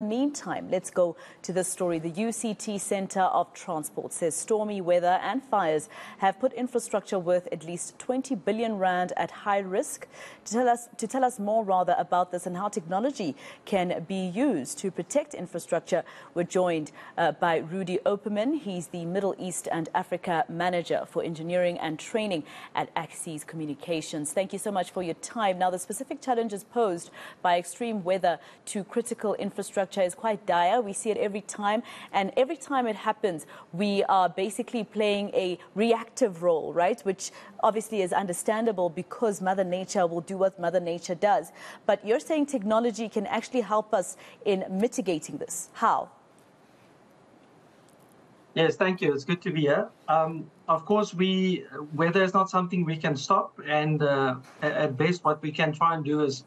Meantime, let's go to the story. The UCT Centre of Transport says stormy weather and fires have put infrastructure worth at least 20 billion rand at high risk. To tell us, to tell us more rather about this and how technology can be used to protect infrastructure, we're joined uh, by Rudie Opperman. He's the Middle East and Africa Manager for Engineering and Training at Axis Communications. Thank you so much for your time. Now, the specific challenges posed by extreme weather to critical infrastructure infrastructure is quite dire. We see it every time. And every time it happens, we are basically playing a reactive role, right? Which obviously is understandable because Mother Nature will do what Mother Nature does. But you're saying technology can actually help us in mitigating this. How? Yes, thank you. It's good to be here. Um, of course, we weather is not something we can stop, and uh, at best, what we can try and do is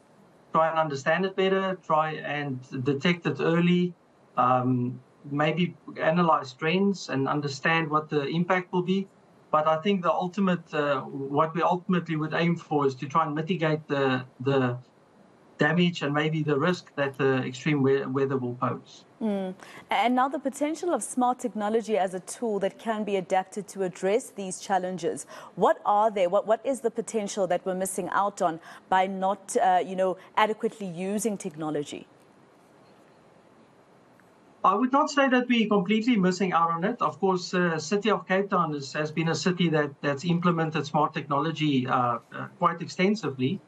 try and understand it better, try and detect it early, um, maybe analyze trends and understand what the impact will be. But I think the ultimate, uh, what we ultimately would aim for is to try and mitigate the the damage and maybe the risk that the extreme weather will pose. Mm. And now the potential of smart technology as a tool that can be adapted to address these challenges. What are they? What, what is the potential that we're missing out on by not, uh, you know, adequately using technology? I would not say that we're completely missing out on it. Of course, the uh, city of Cape Town is, has been a city that, that's implemented smart technology uh, uh, quite extensively.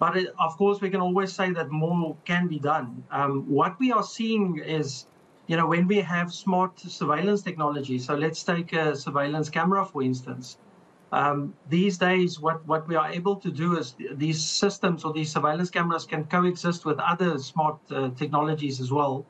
But it, of course, we can always say that more can be done. Um, what we are seeing is, you know, when we have smart surveillance technology, so let's take a surveillance camera, for instance. Um, these days, what, what we are able to do is these systems or these surveillance cameras can coexist with other smart uh, technologies as well.